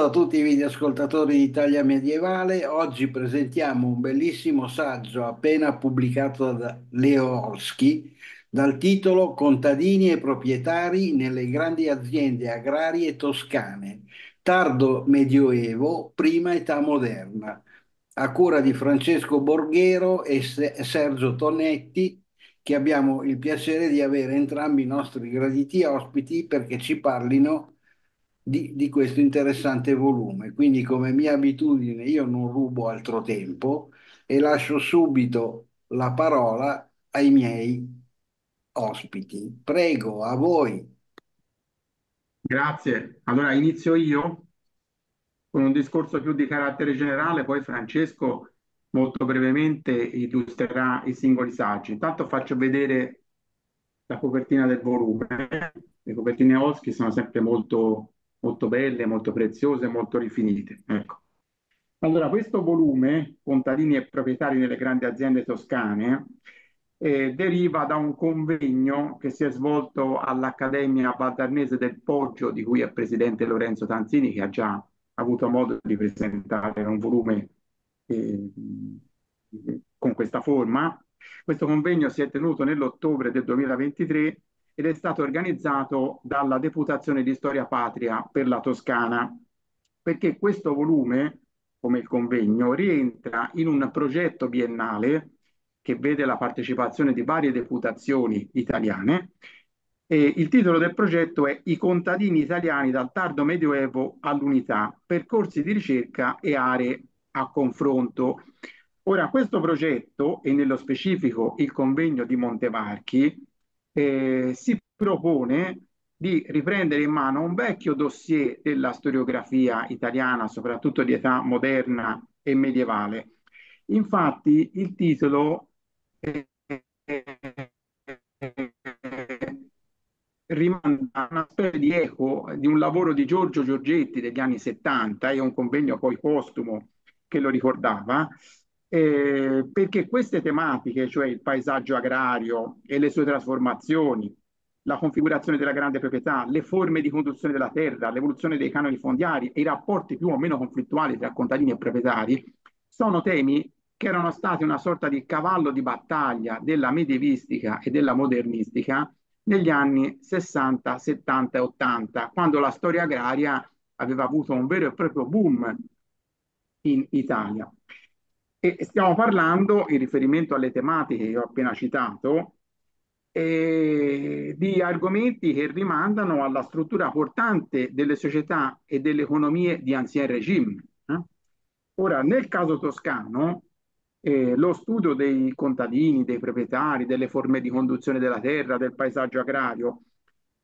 Saluto a tutti i videoascoltatori di Italia Medievale. Oggi presentiamo un bellissimo saggio appena pubblicato da Leo Orski dal titolo Contadini e proprietari nelle grandi aziende agrarie toscane, tardo medioevo, prima età moderna, a cura di Francesco Borghero e Sergio Tonetti, che abbiamo il piacere di avere entrambi i nostri graditi ospiti perché ci parlino di, di questo interessante volume. Quindi, come mia abitudine, io non rubo altro tempo e lascio subito la parola ai miei ospiti. Prego, a voi. Grazie. Allora inizio io con un discorso più di carattere generale, poi Francesco molto brevemente illustrerà i singoli saggi. Intanto faccio vedere la copertina del volume. Le copertine Oschi sono sempre molto molto belle, molto preziose, molto rifinite. Ecco. Allora, questo volume, Contadini e proprietari delle grandi aziende toscane, eh, deriva da un convegno che si è svolto all'Accademia Valdarnese del Poggio, di cui è presidente Lorenzo Tanzini, che ha già avuto modo di presentare un volume eh, con questa forma. Questo convegno si è tenuto nell'ottobre del 2023 ed è stato organizzato dalla Deputazione di Storia Patria per la Toscana, perché questo volume, come il convegno, rientra in un progetto biennale che vede la partecipazione di varie deputazioni italiane. E il titolo del progetto è I contadini italiani dal tardo medioevo all'unità, percorsi di ricerca e aree a confronto. Ora, questo progetto, e nello specifico il convegno di Montevarchi, eh, si propone di riprendere in mano un vecchio dossier della storiografia italiana, soprattutto di età moderna e medievale. Infatti il titolo rimanda a una specie di eco di un lavoro di Giorgio Giorgetti degli anni 70 e un convegno poi postumo che lo ricordava, eh, perché queste tematiche, cioè il paesaggio agrario e le sue trasformazioni, la configurazione della grande proprietà, le forme di conduzione della terra, l'evoluzione dei canoni fondiari e i rapporti più o meno conflittuali tra contadini e proprietari, sono temi che erano stati una sorta di cavallo di battaglia della medievistica e della modernistica negli anni 60, 70 e 80, quando la storia agraria aveva avuto un vero e proprio boom in Italia. E stiamo parlando, in riferimento alle tematiche che ho appena citato, eh, di argomenti che rimandano alla struttura portante delle società e delle economie di ancien regime. Eh? Ora, nel caso toscano, eh, lo studio dei contadini, dei proprietari, delle forme di conduzione della terra, del paesaggio agrario,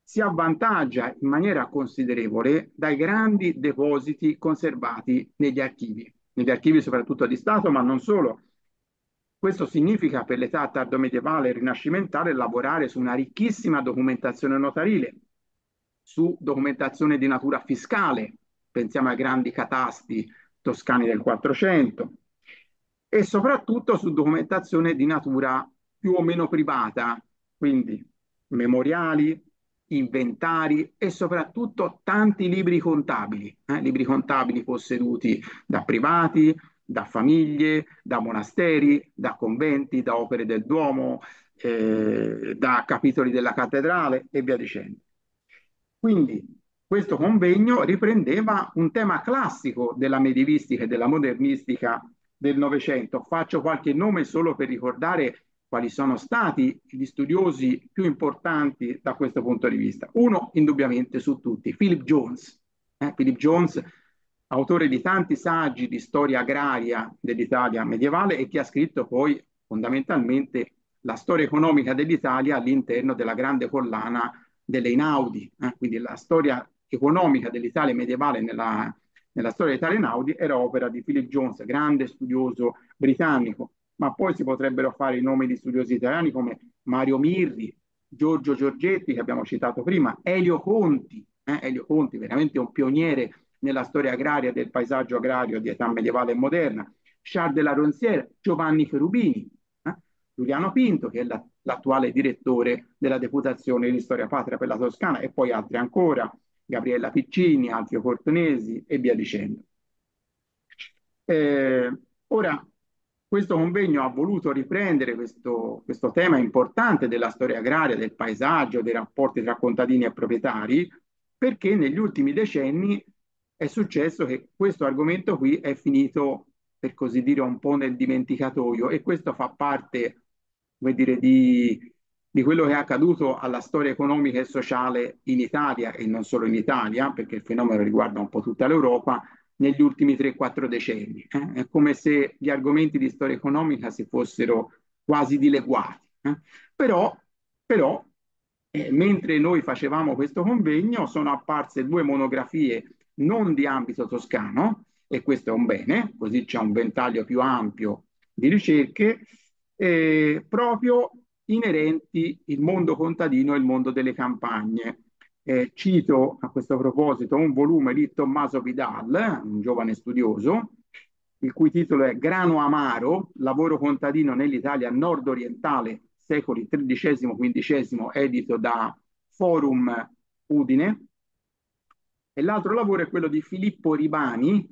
si avvantaggia in maniera considerevole dai grandi depositi conservati negli archivi negli archivi soprattutto di Stato, ma non solo. Questo significa per l'età tardomedievale e rinascimentale lavorare su una ricchissima documentazione notarile, su documentazione di natura fiscale, pensiamo ai grandi catasti toscani del 400, e soprattutto su documentazione di natura più o meno privata, quindi memoriali, inventari e soprattutto tanti libri contabili, eh? libri contabili posseduti da privati, da famiglie, da monasteri, da conventi, da opere del Duomo, eh, da capitoli della cattedrale e via dicendo. Quindi questo convegno riprendeva un tema classico della medievistica e della modernistica del Novecento. Faccio qualche nome solo per ricordare quali sono stati gli studiosi più importanti da questo punto di vista. Uno, indubbiamente, su tutti, Philip Jones. Eh? Philip Jones, autore di tanti saggi di storia agraria dell'Italia medievale e che ha scritto poi fondamentalmente la storia economica dell'Italia all'interno della grande collana delle Inaudi. Eh? Quindi la storia economica dell'Italia medievale nella, nella storia dell'Italia Inaudi era opera di Philip Jones, grande studioso britannico ma poi si potrebbero fare i nomi di studiosi italiani come Mario Mirri, Giorgio Giorgetti, che abbiamo citato prima, Elio Conti, eh? Elio Conti, veramente un pioniere nella storia agraria del paesaggio agrario di età medievale e moderna, Charles de la Ronsière, Giovanni Ferubini, eh? Giuliano Pinto, che è la, l'attuale direttore della Deputazione di Storia Patria per la Toscana, e poi altri ancora, Gabriella Piccini, Alfio Cortonesi e via dicendo. Eh, ora, questo convegno ha voluto riprendere questo, questo tema importante della storia agraria, del paesaggio, dei rapporti tra contadini e proprietari, perché negli ultimi decenni è successo che questo argomento qui è finito, per così dire, un po' nel dimenticatoio e questo fa parte, come dire, di, di quello che è accaduto alla storia economica e sociale in Italia e non solo in Italia, perché il fenomeno riguarda un po' tutta l'Europa, negli ultimi 3-4 decenni. Eh? È come se gli argomenti di storia economica si fossero quasi dileguati. Eh? Però, però eh, mentre noi facevamo questo convegno, sono apparse due monografie non di ambito toscano, e questo è un bene, così c'è un ventaglio più ampio di ricerche, eh, proprio inerenti il mondo contadino e il mondo delle campagne. Eh, cito a questo proposito un volume di Tommaso Vidal, un giovane studioso, il cui titolo è Grano Amaro, lavoro contadino nell'Italia nord-orientale, secoli XIII-XV, edito da Forum Udine. E l'altro lavoro è quello di Filippo Ribani,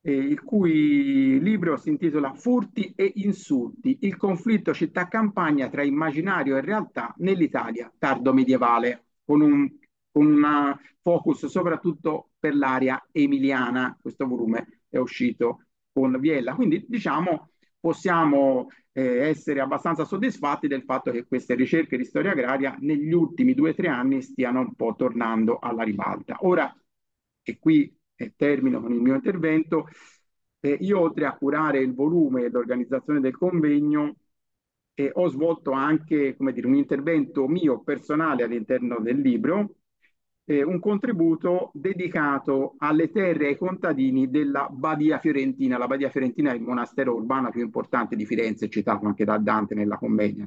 eh, il cui libro si intitola Furti e insulti, il conflitto città-campagna tra immaginario e realtà nell'Italia tardo medievale con un, con un focus soprattutto per l'area emiliana. Questo volume è uscito con Viella. Quindi diciamo possiamo eh, essere abbastanza soddisfatti del fatto che queste ricerche di storia agraria negli ultimi due o tre anni stiano un po' tornando alla ribalta. Ora, e qui eh, termino con il mio intervento, eh, io oltre a curare il volume e l'organizzazione del convegno, e ho svolto anche dire, un intervento mio personale all'interno del libro, eh, un contributo dedicato alle terre e ai contadini della Badia Fiorentina. La Badia Fiorentina è il monastero urbano più importante di Firenze, citato anche da Dante nella commedia.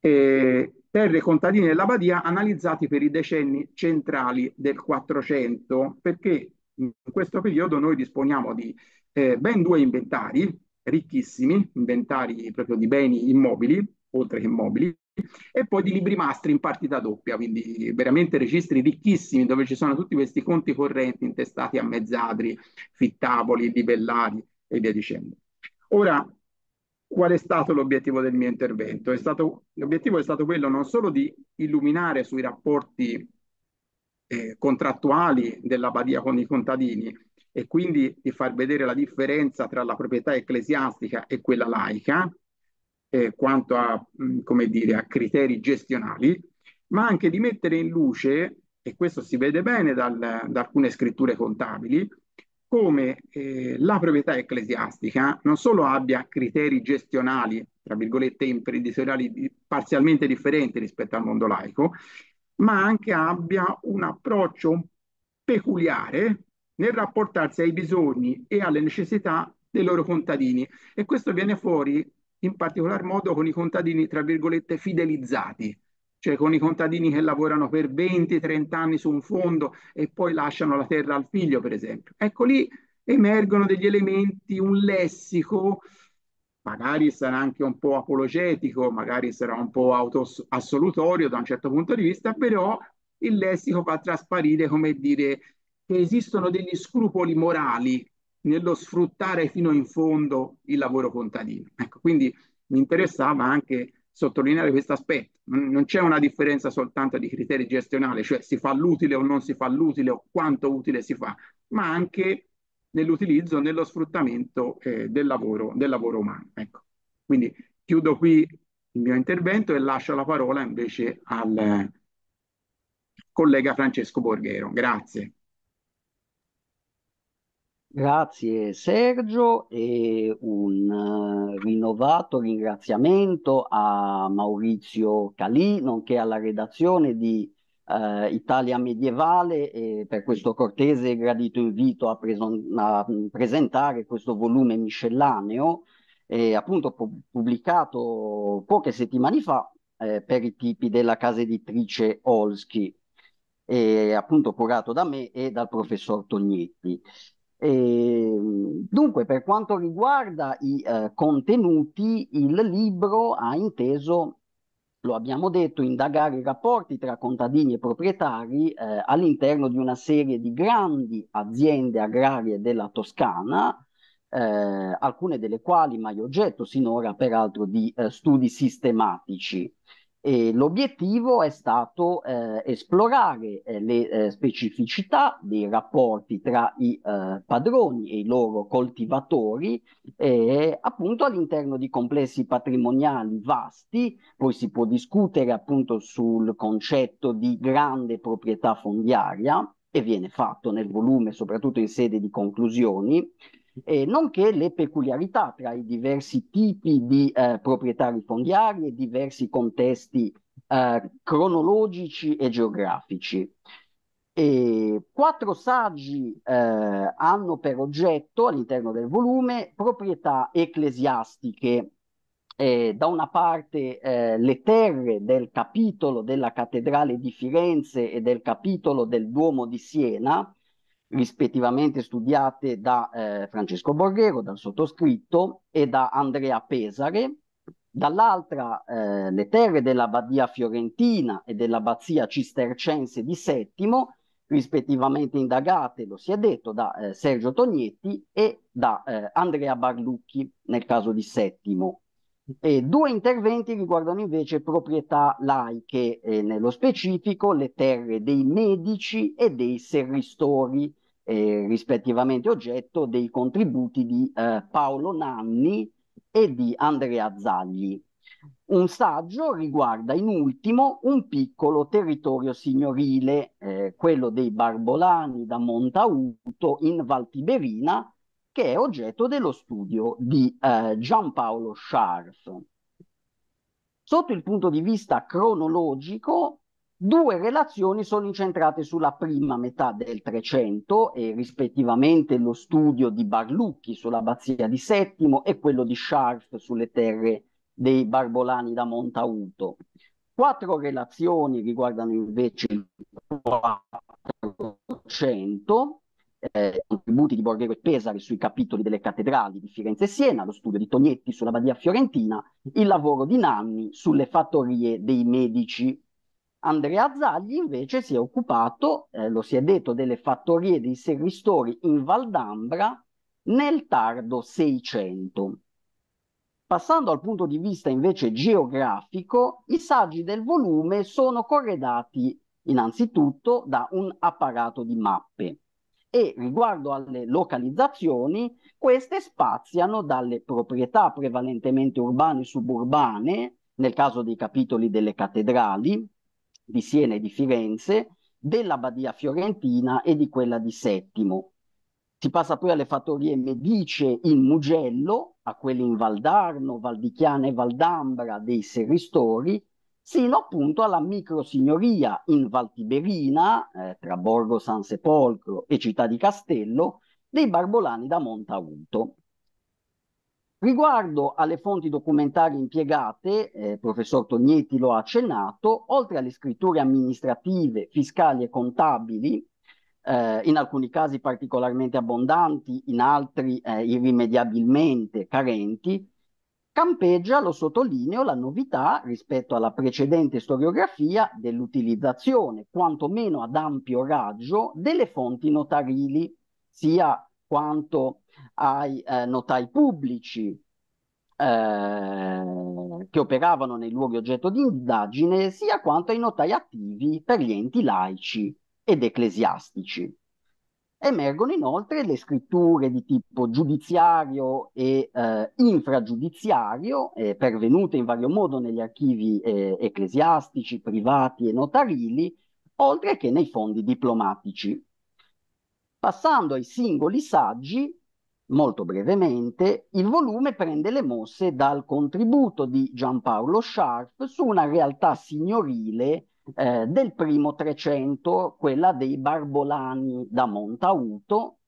Eh, terre e contadini della Badia analizzati per i decenni centrali del 400, perché in questo periodo noi disponiamo di eh, ben due inventari, ricchissimi, inventari proprio di beni immobili, oltre che immobili, e poi di libri mastri in partita doppia, quindi veramente registri ricchissimi dove ci sono tutti questi conti correnti intestati a mezzadri, fittavoli, livellari e via dicendo. Ora, qual è stato l'obiettivo del mio intervento? Stato, l'obiettivo è stato quello non solo di illuminare sui rapporti eh, contrattuali della Badia con i contadini, e quindi di far vedere la differenza tra la proprietà ecclesiastica e quella laica, eh, quanto a, mh, come dire, a criteri gestionali, ma anche di mettere in luce, e questo si vede bene dal, da alcune scritture contabili, come eh, la proprietà ecclesiastica non solo abbia criteri gestionali, tra virgolette imprenditoriali, parzialmente differenti rispetto al mondo laico, ma anche abbia un approccio peculiare nel rapportarsi ai bisogni e alle necessità dei loro contadini. E questo viene fuori in particolar modo con i contadini, tra virgolette, fidelizzati, cioè con i contadini che lavorano per 20-30 anni su un fondo e poi lasciano la terra al figlio, per esempio. Ecco lì emergono degli elementi, un lessico, magari sarà anche un po' apologetico, magari sarà un po' assolutorio da un certo punto di vista, però il lessico fa trasparire, come dire, che esistono degli scrupoli morali nello sfruttare fino in fondo il lavoro contadino. Ecco, quindi mi interessava anche sottolineare questo aspetto. Non c'è una differenza soltanto di criteri gestionali, cioè si fa l'utile o non si fa l'utile o quanto utile si fa, ma anche nell'utilizzo, nello sfruttamento eh, del, lavoro, del lavoro umano. Ecco. Quindi chiudo qui il mio intervento e lascio la parola invece al collega Francesco Borghero. Grazie. Grazie Sergio e un uh, rinnovato ringraziamento a Maurizio Calì, nonché alla redazione di uh, Italia Medievale eh, per questo cortese e gradito invito a, a, presentare questo volume miscellaneo, eh, appunto pubblicato poche settimane fa eh, per i tipi della casa editrice Olski, appunto curato da me e dal professor Tognetti. E, dunque, per quanto riguarda i eh, contenuti, il libro ha inteso lo abbiamo detto, indagare i rapporti tra contadini e proprietari eh, all'interno di una serie di grandi aziende agrarie della Toscana, eh, alcune delle quali mai oggetto sinora peraltro di eh, studi sistematici. E l'obiettivo è stato eh, esplorare eh, le eh, specificità dei rapporti tra i eh, padroni e i loro coltivatori, appunto all'interno di complessi patrimoniali vasti. Poi si può discutere appunto sul concetto di grande proprietà fondiaria e viene fatto nel volume, soprattutto in sede di conclusioni eh, nonché le peculiarità tra i diversi tipi di eh, proprietari fondiari e diversi contesti eh, cronologici e geografici. E quattro saggi eh, hanno per oggetto all'interno del volume proprietà ecclesiastiche eh, da una parte eh, le terre del capitolo della cattedrale di Firenze e del capitolo del Duomo di Siena, rispettivamente studiate da eh, Francesco Borghero, dal sottoscritto e da Andrea Pesare, dall'altra eh, le terre dell'Abbadia Fiorentina e dell'Abbazia Cistercense di Settimo, rispettivamente indagate, lo si è detto, da eh, Sergio Tognetti e da eh, Andrea Barlucchi nel caso di Settimo. E due interventi riguardano invece proprietà laiche, eh, nello specifico le terre dei medici e dei serristori, eh, rispettivamente oggetto dei contributi di eh, Paolo Nanni e di Andrea Zagli. Un saggio riguarda in ultimo un piccolo territorio signorile, eh, quello dei Barbolani da Montauto in Val Tiberina, che è oggetto dello studio di eh, Giampaolo Scharf. Sotto il punto di vista cronologico, Due relazioni sono incentrate sulla prima metà del Trecento e rispettivamente lo studio di Barlucchi sull'abbazia di Settimo e quello di Scharf sulle terre dei Barbolani da Montauto. Quattro relazioni riguardano invece il 400, eh, contributi di Borghero e Pesare sui capitoli delle cattedrali di Firenze e Siena, lo studio di Tognetti sulla Badia Fiorentina, il lavoro di Nanni sulle fattorie dei Medici Andrea Zagli invece si è occupato, eh, lo si è detto, delle fattorie dei serristori in Valdambra nel tardo Seicento. Passando al punto di vista invece geografico, i saggi del volume sono corredati innanzitutto da un apparato di mappe e riguardo alle localizzazioni, queste spaziano dalle proprietà prevalentemente urbane e suburbane, nel caso dei capitoli delle cattedrali, di Siena e di Firenze, della Badia Fiorentina e di quella di Settimo. Si passa poi alle fattorie Medice in Mugello, a quelle in Valdarno, Valdichiana e Valdambra dei Serristori, sino appunto alla microsignoria in Valtiberina, eh, tra Borgo San Sepolcro e Città di Castello, dei Barbolani da Montauto. Riguardo alle fonti documentarie impiegate, eh, professor Tognetti lo ha accennato, oltre alle scritture amministrative, fiscali e contabili, eh, in alcuni casi particolarmente abbondanti, in altri eh, irrimediabilmente carenti, campeggia, lo sottolineo, la novità rispetto alla precedente storiografia dell'utilizzazione, quantomeno ad ampio raggio, delle fonti notarili, sia quanto ai eh, notai pubblici eh, che operavano nei luoghi oggetto di indagine, sia quanto ai notai attivi per gli enti laici ed ecclesiastici. Emergono inoltre le scritture di tipo giudiziario e eh, infragiudiziario, eh, pervenute in vario modo negli archivi eh, ecclesiastici, privati e notarili, oltre che nei fondi diplomatici. Passando ai singoli saggi, molto brevemente, il volume prende le mosse dal contributo di Giampaolo Scharf su una realtà signorile eh, del primo Trecento, quella dei Barbolani da Montauto,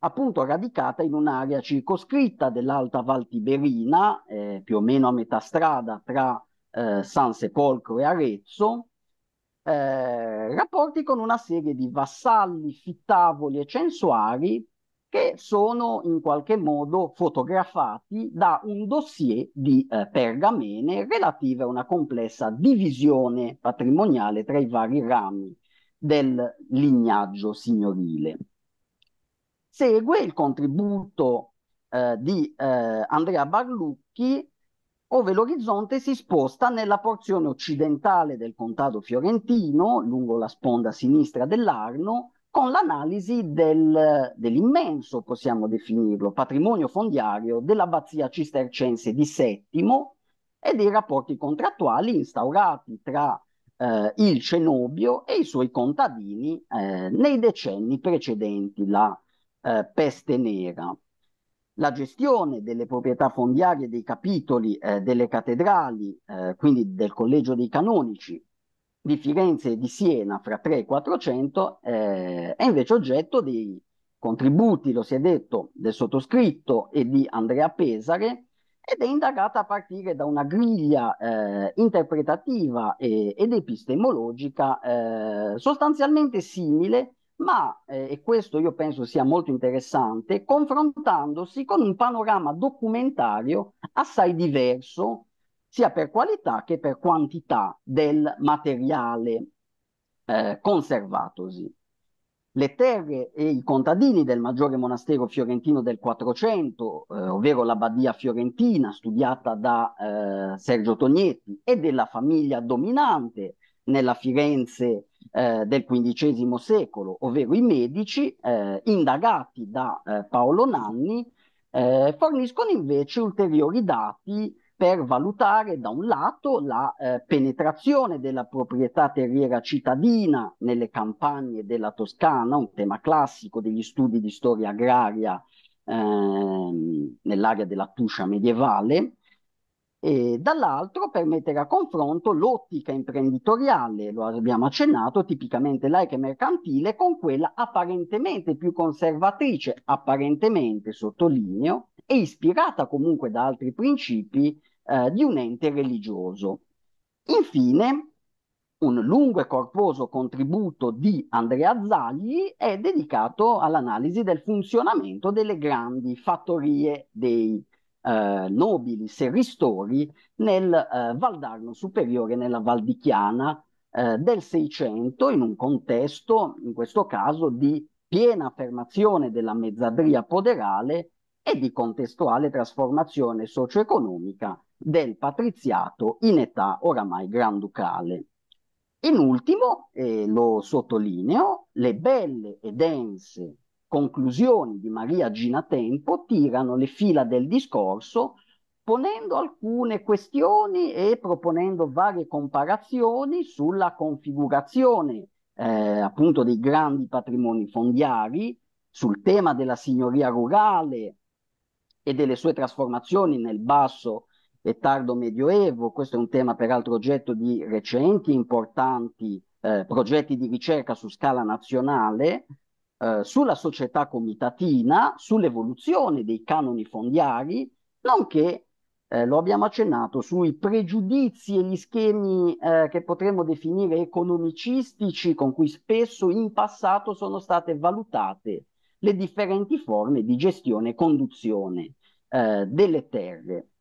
appunto radicata in un'area circoscritta dell'Alta Val Tiberina, eh, più o meno a metà strada tra eh, San Sepolcro e Arezzo, eh, rapporti con una serie di vassalli, fittavoli e censuari che sono in qualche modo fotografati da un dossier di eh, pergamene relative a una complessa divisione patrimoniale tra i vari rami del lignaggio signorile. Segue il contributo eh, di eh, Andrea Barlucchi, ove l'orizzonte si sposta nella porzione occidentale del contado fiorentino, lungo la sponda sinistra dell'Arno, con l'analisi del, dell'immenso, possiamo definirlo, patrimonio fondiario dell'abbazia cistercense di Settimo e dei rapporti contrattuali instaurati tra eh, il cenobio e i suoi contadini eh, nei decenni precedenti la eh, peste nera. La gestione delle proprietà fondiarie dei capitoli eh, delle cattedrali, eh, quindi del collegio dei canonici, di Firenze e di Siena fra 3 e 400 eh, è invece oggetto dei contributi, lo si è detto, del sottoscritto e di Andrea Pesare ed è indagata a partire da una griglia eh, interpretativa e, ed epistemologica eh, sostanzialmente simile, ma, eh, e questo io penso sia molto interessante, confrontandosi con un panorama documentario assai diverso sia per qualità che per quantità del materiale eh, conservatosi. Le terre e i contadini del maggiore monastero fiorentino del 400, eh, ovvero l'abbadia fiorentina studiata da eh, Sergio Tognetti e della famiglia dominante nella Firenze eh, del XV secolo, ovvero i Medici, eh, indagati da eh, Paolo Nanni, eh, forniscono invece ulteriori dati per valutare da un lato la eh, penetrazione della proprietà terriera cittadina nelle campagne della Toscana, un tema classico degli studi di storia agraria eh, nell'area della Tuscia medievale, e dall'altro per mettere a confronto l'ottica imprenditoriale, lo abbiamo accennato, tipicamente laica e mercantile, con quella apparentemente più conservatrice, apparentemente sottolineo, e ispirata comunque da altri principi eh, di un ente religioso. Infine, un lungo e corposo contributo di Andrea Zagli è dedicato all'analisi del funzionamento delle grandi fattorie dei eh, nobili serristori nel eh, Valdarno superiore, nella Val di Chiana eh, del Seicento, in un contesto, in questo caso, di piena affermazione della mezzadria poderale e di contestuale trasformazione socio-economica del patriziato in età oramai granducale. In ultimo, e lo sottolineo, le belle e dense conclusioni di Maria Gina Tempo tirano le fila del discorso ponendo alcune questioni e proponendo varie comparazioni sulla configurazione eh, appunto dei grandi patrimoni fondiari, sul tema della signoria rurale e delle sue trasformazioni nel basso e tardo medioevo, questo è un tema peraltro oggetto di recenti importanti eh, progetti di ricerca su scala nazionale, eh, sulla società comitatina, sull'evoluzione dei canoni fondiari, nonché, eh, lo abbiamo accennato, sui pregiudizi e gli schemi eh, che potremmo definire economicistici con cui spesso in passato sono state valutate le differenti forme di gestione e conduzione eh, delle terre.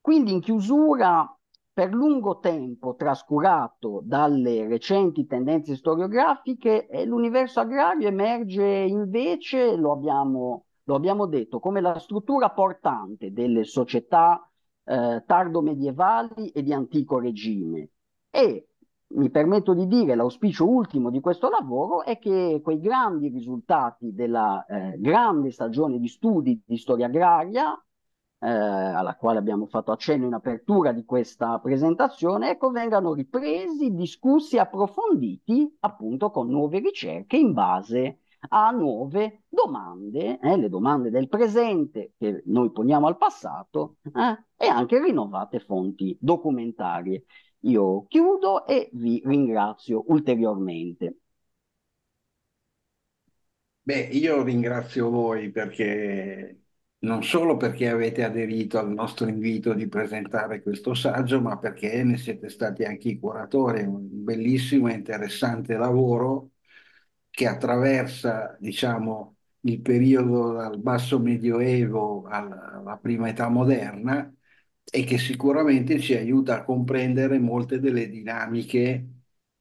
Quindi in chiusura, per lungo tempo trascurato dalle recenti tendenze storiografiche, eh, l'universo agrario emerge invece, lo abbiamo, lo abbiamo, detto, come la struttura portante delle società eh, tardo medievali e di antico regime. E mi permetto di dire, l'auspicio ultimo di questo lavoro è che quei grandi risultati della eh, grande stagione di studi di storia agraria eh, alla quale abbiamo fatto accenno in apertura di questa presentazione, ecco, vengano ripresi, discussi, approfonditi appunto con nuove ricerche in base a nuove domande, eh, le domande del presente che noi poniamo al passato eh, e anche rinnovate fonti documentarie. Io chiudo e vi ringrazio ulteriormente. Beh, io ringrazio voi perché non solo perché avete aderito al nostro invito di presentare questo saggio, ma perché ne siete stati anche i curatori, un bellissimo e interessante lavoro che attraversa, diciamo, il periodo dal basso medioevo alla, prima età moderna e che sicuramente ci aiuta a comprendere molte delle dinamiche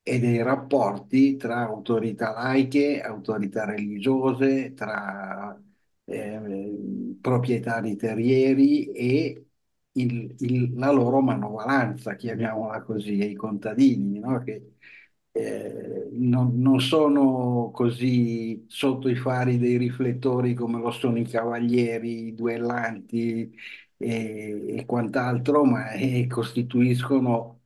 e dei rapporti tra autorità laiche, autorità religiose, tra eh, proprietari terrieri e il- il- la loro manovalanza, chiamiamola così, i contadini, no? Che eh, non, non sono così sotto i fari dei riflettori come lo sono i cavalieri, i duellanti e, e quant'altro, ma eh, costituiscono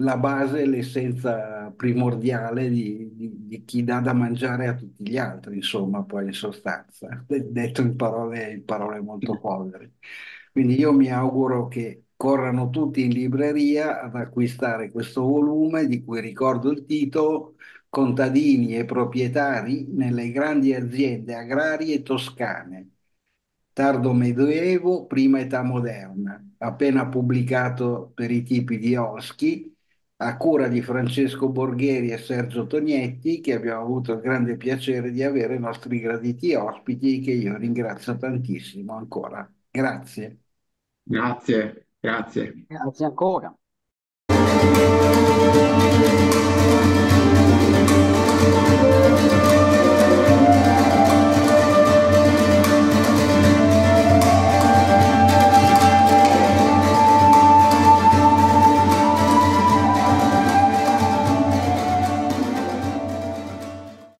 la base l'essenza primordiale di, di- di chi dà da mangiare a tutti gli altri, insomma, poi in sostanza, de- detto in parole, in parole molto povere. Quindi io mi auguro che corrano tutti in libreria ad acquistare questo volume di cui ricordo il titolo, Contadini e proprietari nelle grandi aziende agrarie toscane tardo medioevo, prima età moderna, appena pubblicato per i tipi di Oschi, a cura di Francesco Borgheri e Sergio Tognetti, che abbiamo avuto il grande piacere di avere i nostri graditi ospiti, che io ringrazio tantissimo ancora. Grazie. Grazie, grazie. Grazie ancora.